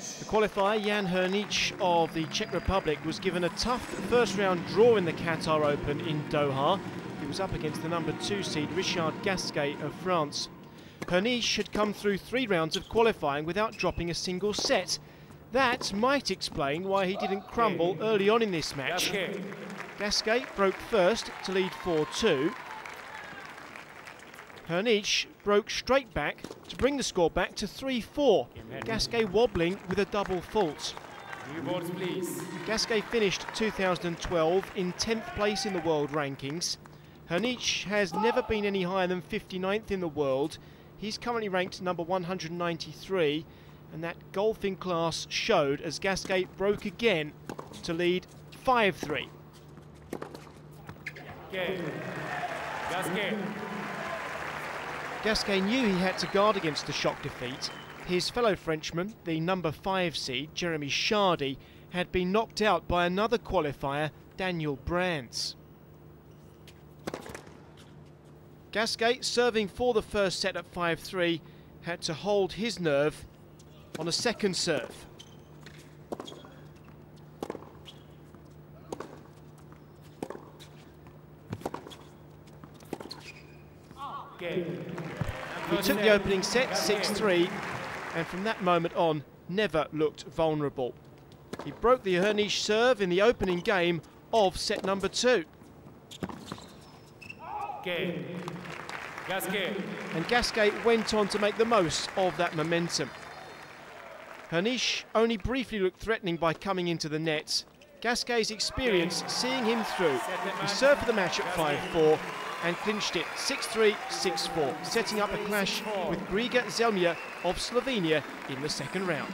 The qualifier, Jan Hernych of the Czech Republic, was given a tough first round draw in the Qatar Open in Doha. He was up against the number two seed Richard Gasquet of France. Hernych had come through three rounds of qualifying without dropping a single set. That might explain why he didn't crumble early on in this match. Gasquet broke first to lead 4-2. Hernych broke straight back to bring the score back to 3-4. Gasquet wobbling with a double fault. Gasquet finished 2012 in 10th place in the world rankings. Hernych has never been any higher than 59th in the world. He's currently ranked number 193 and that golfing class showed as Gasquet broke again to lead 5-3. Gasquet. Gasquet knew he had to guard against the shock defeat. His fellow Frenchman, the number 5 seed, Jeremy Chardy, had been knocked out by another qualifier, Daniel Brands. Gasquet, serving for the first set at 5-3, had to hold his nerve on a second serve. He took the opening set 6-3 and from that moment on never looked vulnerable. He broke the Hernych serve in the opening game of set number two. Gasquet. And Gasquet went on to make the most of that momentum. Hernych only briefly looked threatening by coming into the nets. Gasquet's experience seeing him through. He served for the match at 5-4 and clinched it 6-3, 6-4, setting up a clash with Grega Žemlja of Slovenia in the second round.